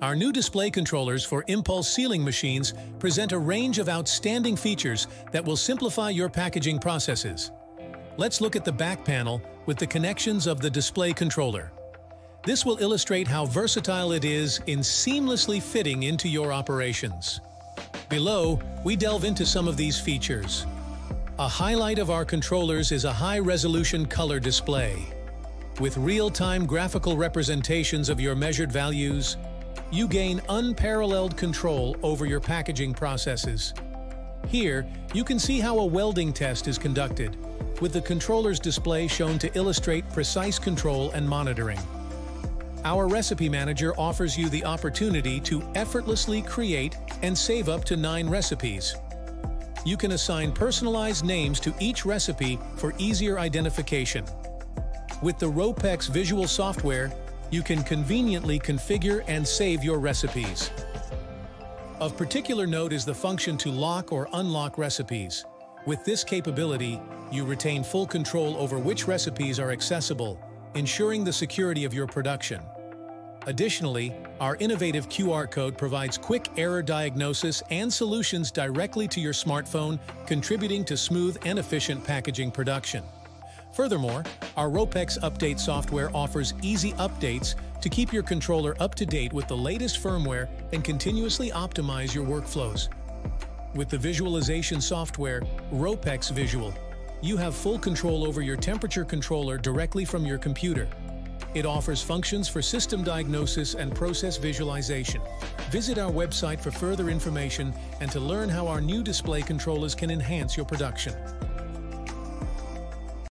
Our new display controllers for impulse sealing machines present a range of outstanding features that will simplify your packaging processes. Let's look at the back panel with the connections of the display controller. This will illustrate how versatile it is in seamlessly fitting into your operations. Below, we delve into some of these features. A highlight of our controllers is a high-resolution color display. With real-time graphical representations of your measured values, you gain unparalleled control over your packaging processes. Here, you can see how a welding test is conducted, with the controller's display shown to illustrate precise control and monitoring. Our Recipe Manager offers you the opportunity to effortlessly create and save up to nine recipes. You can assign personalized names to each recipe for easier identification. With the Ropex visual software, you can conveniently configure and save your recipes. Of particular note is the function to lock or unlock recipes. With this capability, you retain full control over which recipes are accessible, ensuring the security of your production. Additionally, our innovative QR code provides quick error diagnosis and solutions directly to your smartphone, contributing to smooth and efficient packaging production. Furthermore, our Ropex Update software offers easy updates to keep your controller up to date with the latest firmware and continuously optimize your workflows. With the visualization software, Ropex Visual, you have full control over your temperature controller directly from your computer. It offers functions for system diagnosis and process visualization. Visit our website for further information and to learn how our new display controllers can enhance your production.